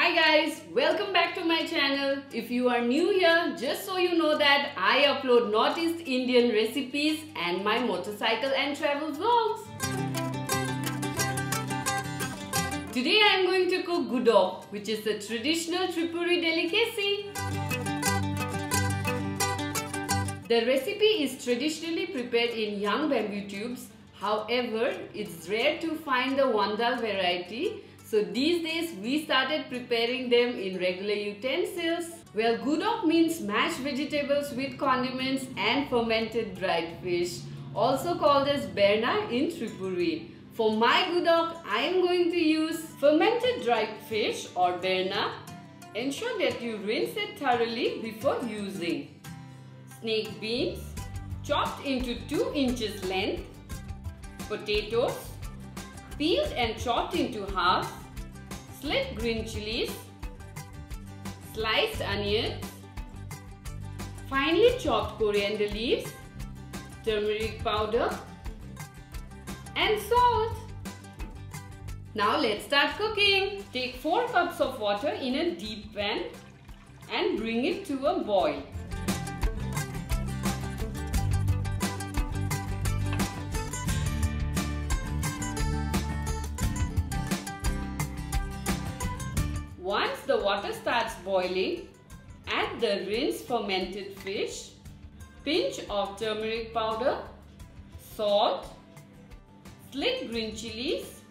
Hi guys, welcome back to my channel. If you are new here, just so you know that I upload Northeast Indian recipes and my motorcycle and travel vlogs. Today I am going to cook gudok, which is a traditional Tripuri delicacy. The recipe is traditionally prepared in young bamboo tubes. However, it's rare to find the Wandal variety so these days we started preparing them in regular utensils. Well, gudok means mashed vegetables with condiments and fermented dried fish, also called as berma in Tripuri. For my gudok, I am going to use fermented dried fish or berma. Ensure that you rinse it thoroughly before using. Snake beans, chopped into 2 inches length. Potatoes, peeled and chopped into half slit green chilies, sliced onions, finely chopped coriander leaves, turmeric powder and salt. Now let's start cooking. Take 4 cups of water in a deep pan and bring it to a boil. The water starts boiling, add the rinsed fermented fish, pinch of turmeric powder, salt, slit green chilies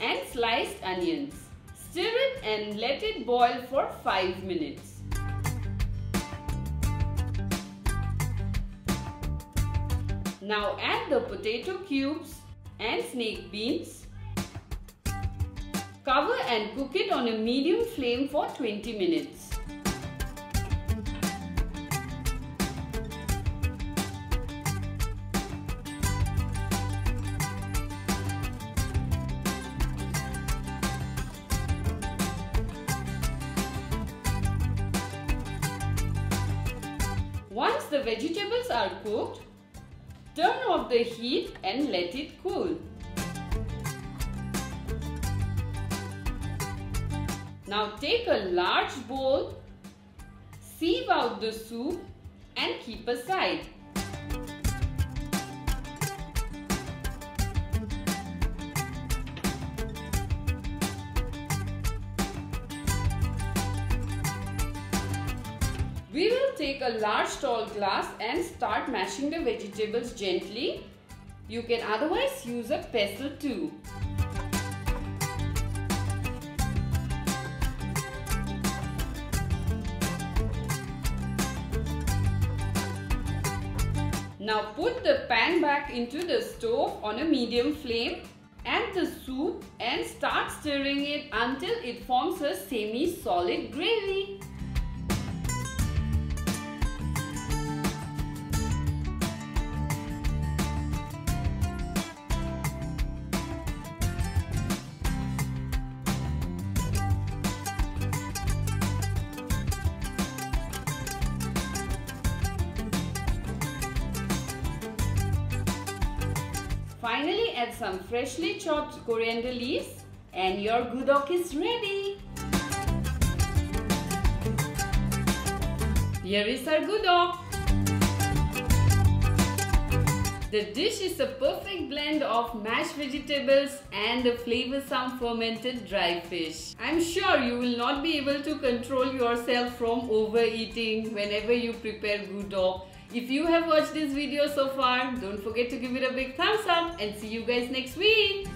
and sliced onions. Stir it and let it boil for 5 minutes. Now add the potato cubes and snake beans Cover and cook it on a medium flame for 20 minutes. Once the vegetables are cooked, turn off the heat and let it cool. Now take a large bowl, sieve out the soup and keep aside. We will take a large tall glass and start mashing the vegetables gently. You can otherwise use a pestle too. Now put the pan back into the stove on a medium flame add the soup and start stirring it until it forms a semi-solid gravy. Finally add some freshly chopped coriander leaves and your gudok is ready. Here is our gudok. The dish is a perfect blend of mashed vegetables and a flavorsome fermented dry fish. I'm sure you will not be able to control yourself from overeating whenever you prepare gudok if you have watched this video so far, don't forget to give it a big thumbs up and see you guys next week.